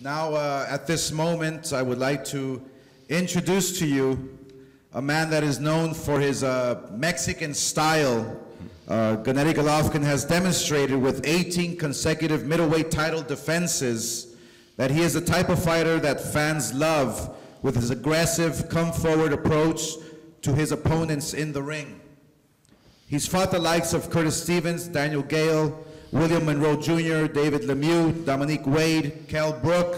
Now, uh, at this moment, I would like to introduce to you a man that is known for his uh, Mexican style. Uh, Gennady Golovkin has demonstrated with 18 consecutive middleweight title defenses that he is the type of fighter that fans love with his aggressive, come forward approach to his opponents in the ring. He's fought the likes of Curtis Stevens, Daniel Geale, William Monroe Jr., David Lemieux, Dominic Wade, Kell Brook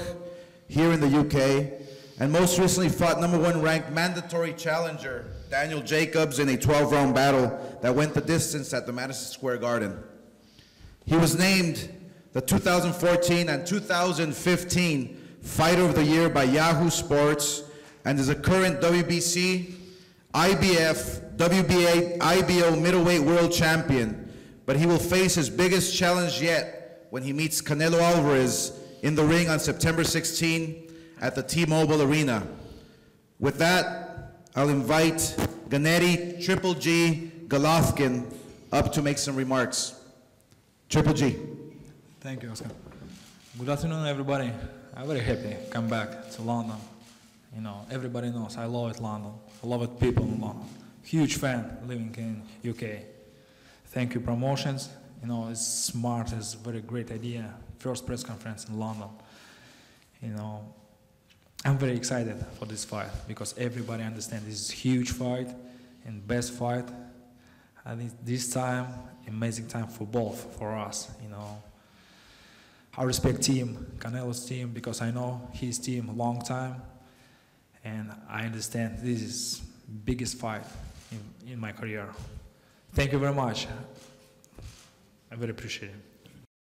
here in the UK, and most recently fought number one ranked mandatory challenger Daniel Jacobs in a 12 round battle that went the distance at the Madison Square Garden. He was named the 2014 and 2015 Fighter of the Year by Yahoo Sports and is a current WBC, IBF, WBA, IBO middleweight world champion. But he will face his biggest challenge yet when he meets Canelo Alvarez in the ring on September 16 at the T-Mobile Arena. With that, I'll invite Gennady Triple G Golovkin up to make some remarks. Triple G. Thank you, Oscar. Good afternoon, everybody. I'm very happy to come back to London. You know, everybody knows I love it, London. I love it, people in London. Huge fan living in UK. Thank you, promotions. You know, it's smart, it's a very great idea. First press conference in London. You know, I'm very excited for this fight because everybody understands this is huge fight and best fight. I think this time, amazing time for both, for us, you know. I respect team, Canelo's team, because I know his team a long time, and I understand this is biggest fight in, in my career. Thank you very much. I very appreciate it.